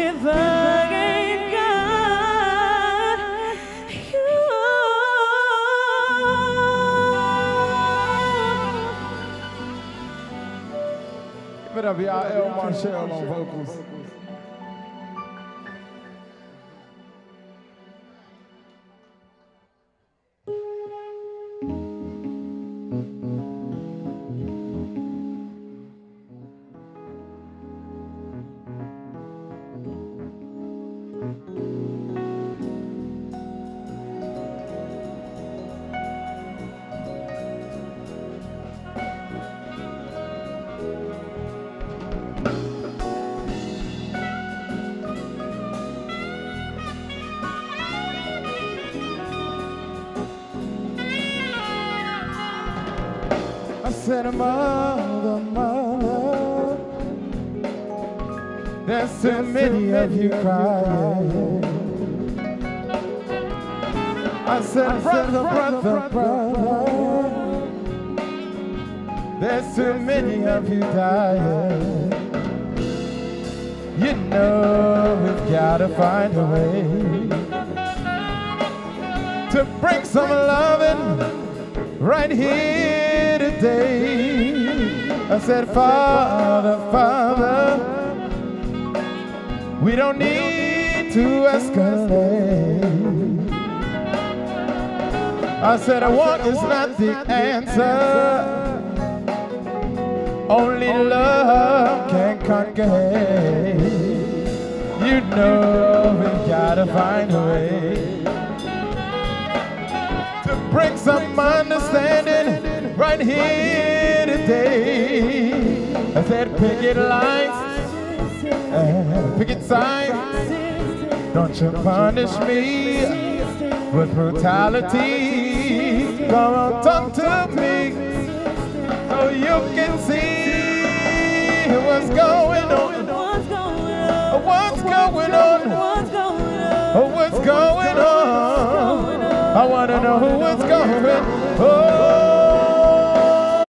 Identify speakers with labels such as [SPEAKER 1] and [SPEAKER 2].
[SPEAKER 1] if I ain't got you.
[SPEAKER 2] Give it up, y'all. El Marshall on vocals. Said, Mother, Mother, there's too many of you crying. I said, Brother, Brother, Brother, there's too many of you dying. You know we've got to find a way to bring some loving right here today. I said, Father, Father, we don't need to escalate. I said, a war is not the answer. Only love can conquer. You know we gotta find a way to bring some understanding right here today. I said, picket lines, picket signs. Don't you punish me with brutality. Come on, talk to me so you can see what's going on.
[SPEAKER 1] What's going on?
[SPEAKER 2] Oh, what's going on? I wanna know what's going on. Oh.